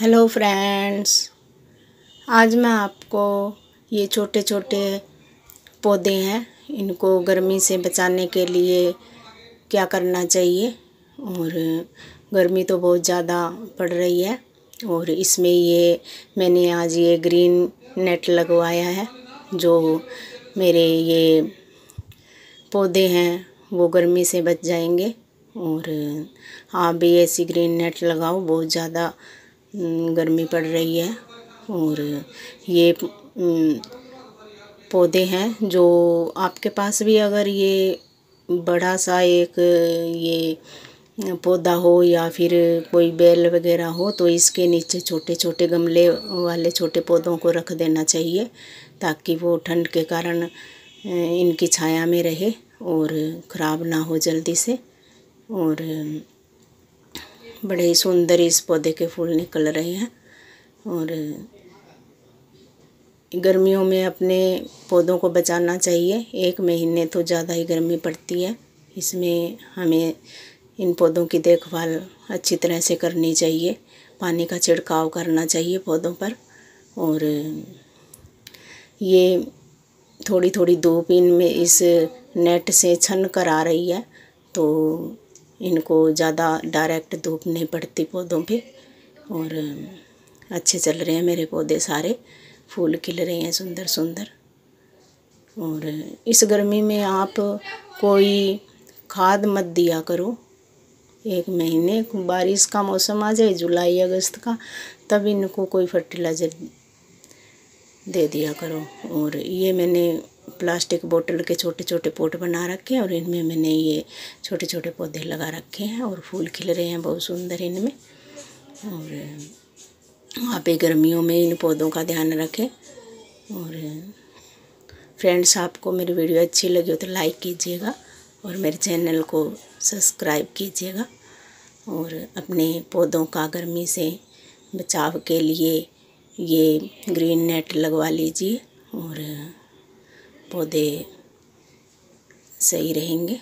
Hello friends आज मैं आपको ये छोटे छोटे पौधे हैं। इनको गर्मी से बचाने के लिए क्या करना चाहिए? और गर्मी तो बहुत ज़्यादा पड़ रही है। और इसमें ये मैंने आज ये ग्रीन नेट लगवाया है। जो मेरे ये पौधे हैं, वो गर्मी से बच जाएँगे। और आप भी ऐसी ग्रीन नेट लगाओ, बहुत ज़्यादा गर्मी पड़ रही है और ये पौधे हैं जो आपके पास भी अगर ये बड़ा सा एक, ये पौधा हो या फिर कोई बेल वगैरह हो तो इसके नीचे छोटे छोटे गमले वाले छोटे पौधों को रख देना चाहिए ताकि वो ठंड के कारण इनकी छाया में रहे और ख़राब ना हो जल्दी से। और बड़े ही सुंदर इस पौधे के फूल निकल रहे हैं और गर्मियों में अपने पौधों को बचाना चाहिए। एक महीने तो ज़्यादा ही गर्मी पड़ती है। इसमें हमें इन पौधों की देखभाल अच्छी तरह से करनी चाहिए। पानी का छिड़काव करना चाहिए पौधों पर और ये थोड़ी थोड़ी धूप इनमें इस नेट से छन कर आ रही है तो इनको ज़्यादा डायरेक्ट धूप नहीं पड़ती पौधों पे। और अच्छे चल रहे हैं मेरे पौधे सारे। फूल खिल रहे हैं सुंदर सुंदर। और, इस गर्मी में आप कोई खाद मत दिया करो। एक महीने बारिश का मौसम आ जाए, जुलाई, अगस्त का, तब इनको कोई फर्टिलाइज़र दे दिया करो। और ये मैंने प्लास्टिक बोतल के छोटे छोटे पोट बना रखे हैं और इनमें मैंने ये छोटे छोटे पौधे लगा रखे हैं और फूल खिल रहे हैं, बहुत सुंदर इनमें। और आप गर्मियों में इन पौधों का ध्यान रखें। और फ्रेंड्स, आपको मेरी वीडियो अच्छी लगी हो तो लाइक कीजिएगा और मेरे चैनल को सब्सक्राइब कीजिएगा। और अपने पौधों का गर्मी से बचाव के लिए ये ग्रीन नेट लगवा लीजिए। और पौधे सही रहेंगे।